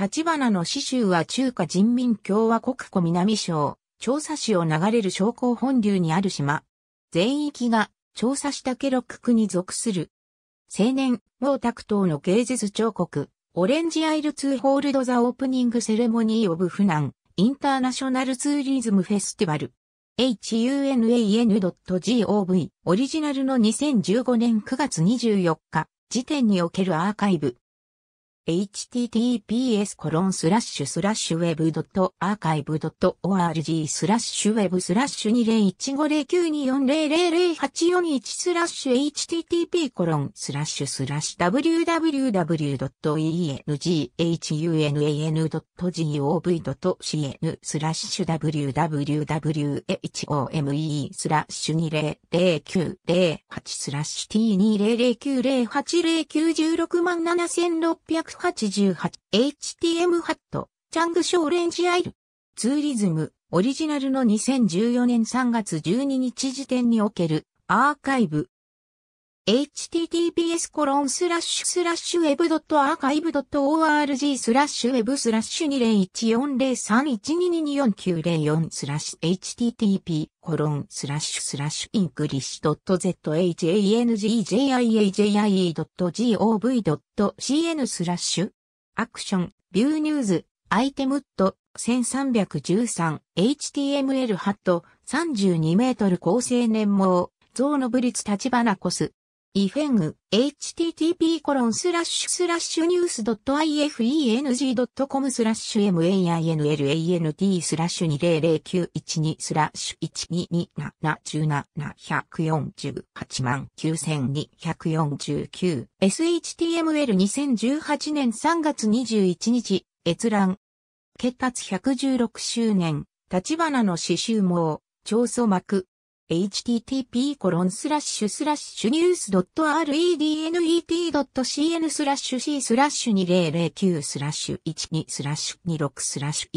立花の刺繍は中華人民共和国古南省、調査市を流れる商工本流にある島。全域が調査したケロック区に属する。青年、毛沢東の芸術彫刻、オレンジアイルツーホールドザオープニングセレモニーオブフナン、インターナショナルツーリズムフェスティバル。hunan.gov オリジナルの2015年9月24日時点におけるアーカイブ。https コロンスラッシュスラッシュウェブドットアーカイブドット org スラッシュウェブスラッシュ20150924000841スラッシュ http コロンスラッシュスラッシュ www.enghunana.gov.cn スラッシュ www.home スラッシュ200908スラッシュ t2009080916 万7600 188HTM ハット、チャングショーレンジアイル。ツーリズム、オリジナルの2014年3月12日時点におけるアーカイブ、https コロンスラッシュスラッシュウェブドットアーカイブドット org スラッシュウェブスラッシュ201403122494スラッシュ http コロンスラッシュスラッシュインクリッシュドット zhangjia.gov.cn スラッシュアクションビューニューズアイテムット1313 HTML ハット32メートル高青年毛ゾウのブリツ立花コスイフェング、http コロンスラッシュスラッシュニュース .ifeng.com スラッシュ mainland スラッシュ200912スラッシュ122717万9249 SHTML2018 年3月21日閲覧結達116周年立花の刺繍網調査幕 http コロンスラッシュスラッシュニュース .rednet.cn スラッシュ c スラッシュ2009スラッシュ12スラッシュ26スラッシュ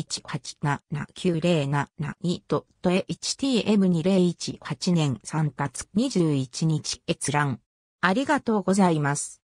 1879072.htm2018 年3月21日閲覧。ありがとうございます。